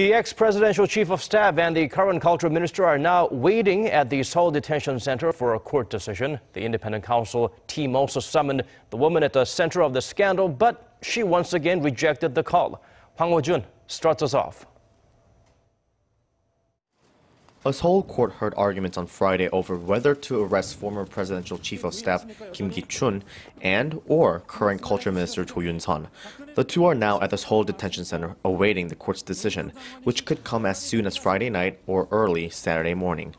The ex-presidential chief of staff and the current culture minister are now waiting at the Seoul Detention Center for a court decision. The independent counsel team also summoned the woman at the center of the scandal, but she once again rejected the call. Hwang Ho-jun starts us off. A Seoul court heard arguments on Friday over whether to arrest former presidential chief of staff Kim Ki-choon and or current culture minister Cho Yoon-sun. The two are now at the Seoul detention center awaiting the court's decision, which could come as soon as Friday night or early Saturday morning.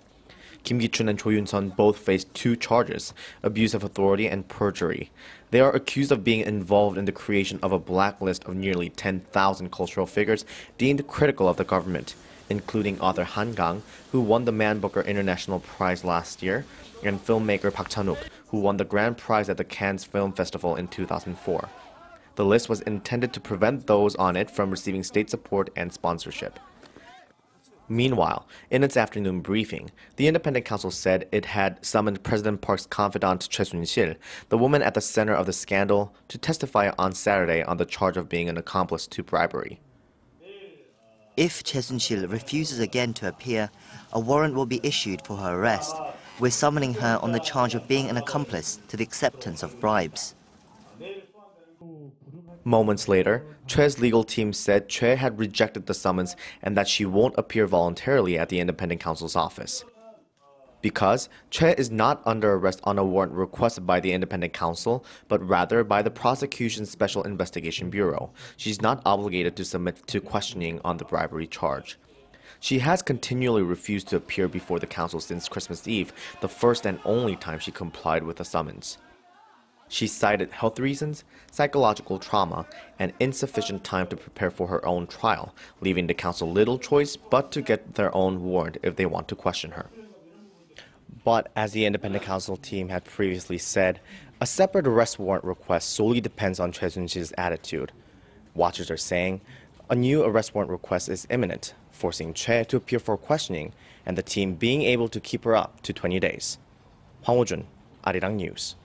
Kim Ki-choon and Cho Yoon-sun both face two charges, abuse of authority and perjury. They are accused of being involved in the creation of a blacklist of nearly 10,000 cultural figures deemed critical of the government including author Han Kang, who won the Man Booker International Prize last year, and filmmaker Park Chan-wook, who won the grand prize at the Cannes Film Festival in 2004. The list was intended to prevent those on it from receiving state support and sponsorship. Meanwhile, in its afternoon briefing, the independent counsel said it had summoned President Park's confidant Choi Soon-sil, the woman at the center of the scandal, to testify on Saturday on the charge of being an accomplice to bribery. If Choi Soon-sil refuses again to appear, a warrant will be issued for her arrest. We're summoning her on the charge of being an accomplice to the acceptance of bribes. Moments later, Choi's legal team said Choi had rejected the summons and that she won't appear voluntarily at the independent counsel's office because Choi is not under arrest on a warrant requested by the independent counsel, but rather by the prosecution's Special Investigation Bureau. She's not obligated to submit to questioning on the bribery charge. She has continually refused to appear before the counsel since Christmas Eve, the first and only time she complied with a summons. She cited health reasons, psychological trauma, and insufficient time to prepare for her own trial, leaving the counsel little choice but to get their own warrant if they want to question her. But as the independent counsel team had previously said, a separate arrest warrant request solely depends on Choi Soon-sil's attitude. Watchers are saying a new arrest warrant request is imminent, forcing Choi to appear for questioning and the team being able to keep her up to 20 days. Hwang Ho-jun, Arirang News.